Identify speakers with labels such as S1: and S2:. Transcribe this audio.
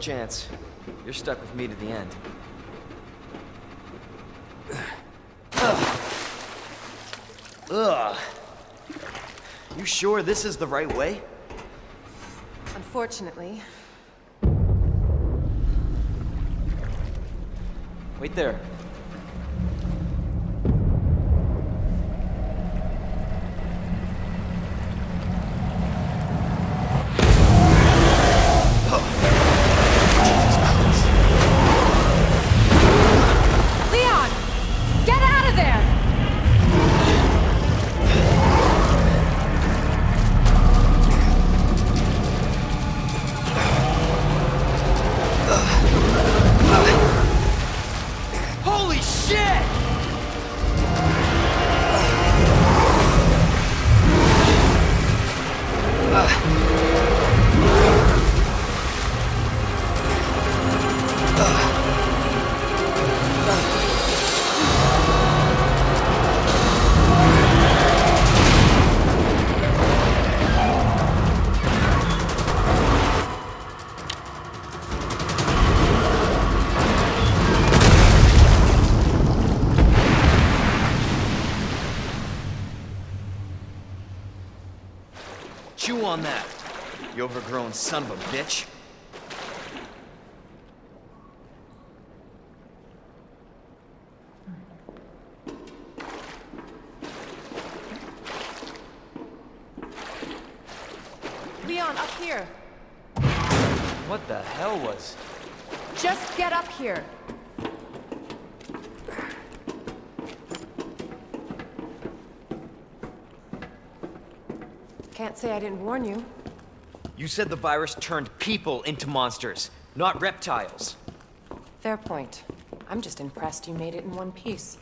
S1: back, Leon.
S2: No chance. You're stuck with me to the end. Ugh. You sure this is the right way?
S1: Unfortunately.
S2: Wait there. Chew on that, you overgrown son of a bitch.
S1: Leon, up here.
S2: What the hell was...
S1: Just get up here. Can't say I didn't warn you.
S2: You said the virus turned people into monsters, not reptiles.
S1: Fair point. I'm just impressed you made it in one piece.